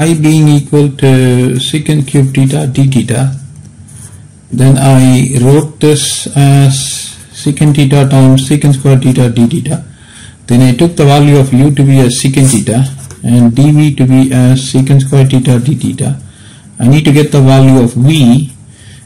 i being equal to secant cube theta d theta then I wrote this as secant theta times secant square theta d theta. Then I took the value of u to be as secant theta and dv to be as secant square theta d theta. I need to get the value of v.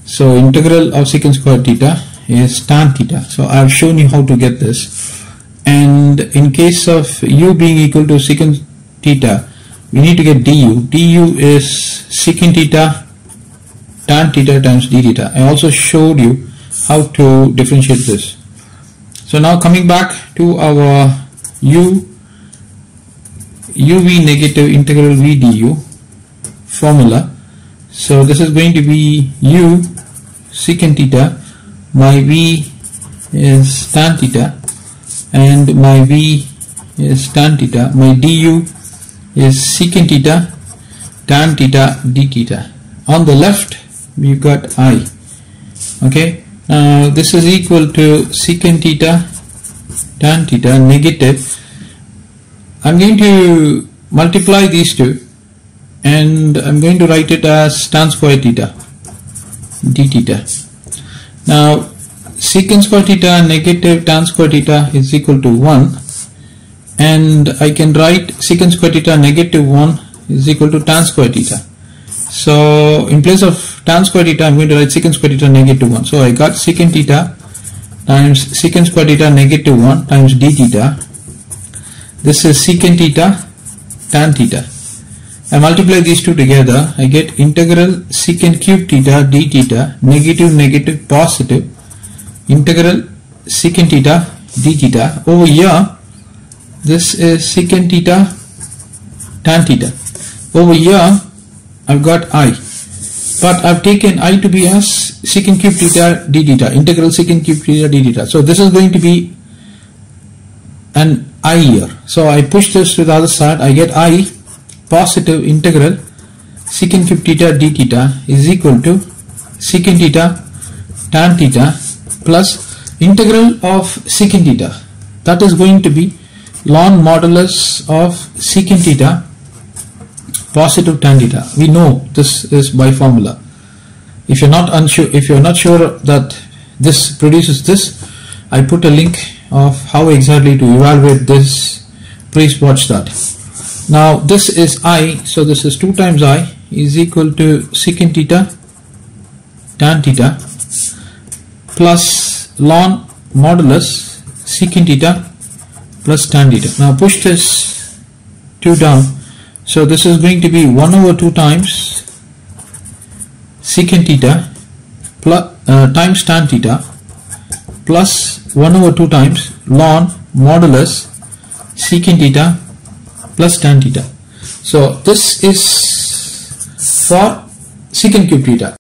So integral of secant square theta is tan theta. So I have shown you how to get this. And in case of u being equal to secant theta we need to get du. du is secant theta tan theta times d theta. I also showed you how to differentiate this. So now coming back to our u uv negative integral v du formula. So this is going to be u secant theta. My v is tan theta and my v is tan theta. My du is secant theta tan theta d theta. On the left we've got i. Okay? Now this is equal to secant theta tan theta negative. I'm going to multiply these two and I'm going to write it as tan square theta d theta. Now secant square theta negative tan square theta is equal to 1 and I can write secant square theta negative 1 is equal to tan square theta. So in place of tan square theta I'm going to write secant square theta negative 1. So I got secant theta times secant square theta negative 1 times d theta. This is secant theta tan theta. I multiply these two together I get integral secant cube theta d theta negative negative positive integral secant theta d theta over here this is secant theta tan theta. Over here I've got i. But I've taken i to be as secant cube theta d theta integral secant cube theta d theta. So this is going to be an i here. So I push this to the other side I get i positive integral secant cube theta d theta is equal to secant theta tan theta plus integral of secant theta. That is going to be ln modulus of secant theta positive tan theta. We know this is by formula. If you're not unsure, if you're not sure that this produces this, I put a link of how exactly to evaluate this. Please watch that. Now this is i, so this is 2 times i is equal to secant theta tan theta plus ln modulus secant theta plus tan theta. Now push this 2 down. So this is going to be 1 over 2 times secant theta plus, uh, times tan theta plus 1 over 2 times ln modulus secant theta plus tan theta. So this is for secant cube theta.